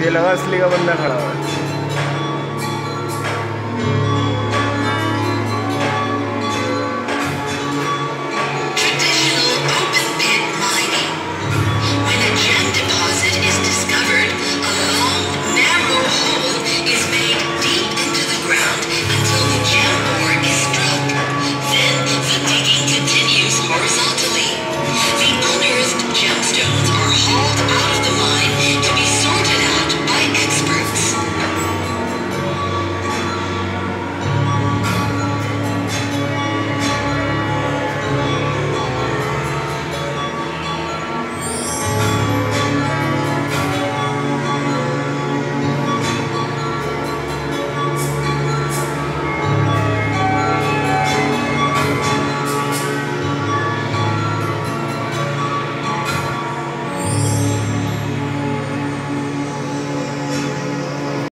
मुझे लगा असली का बंदा खड़ा हुआ है।